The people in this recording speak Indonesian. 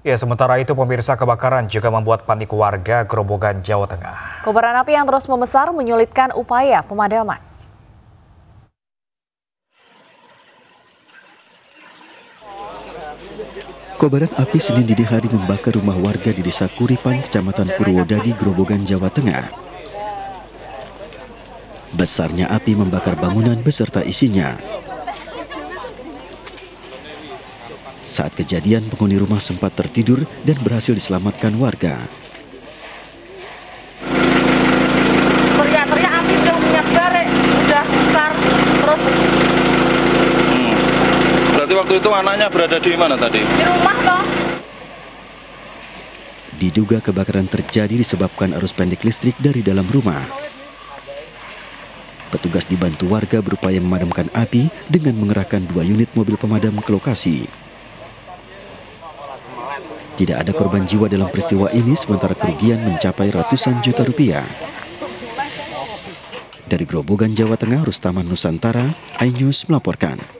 Ya, sementara itu pemirsa kebakaran juga membuat panik warga Grobogan, Jawa Tengah. Kobaran api yang terus membesar menyulitkan upaya pemadaman. Kobaran api Senin dini hari membakar rumah warga di Desa Kuripan, Kecamatan Purwodadi, Grobogan, Jawa Tengah. Besarnya api membakar bangunan beserta isinya. Saat kejadian, penghuni rumah sempat tertidur dan berhasil diselamatkan warga. teriak-teriak api udah menyebar eh. udah besar terus Berarti waktu itu anaknya berada di mana tadi? di rumah toh Diduga kebakaran terjadi disebabkan arus pendek listrik dari dalam rumah. Petugas dibantu warga berupaya memadamkan api dengan mengerahkan dua unit mobil pemadam ke lokasi. Tidak ada korban jiwa dalam peristiwa ini sementara kerugian mencapai ratusan juta rupiah. Dari Grobogan, Jawa Tengah, Rustaman Nusantara, iNews melaporkan.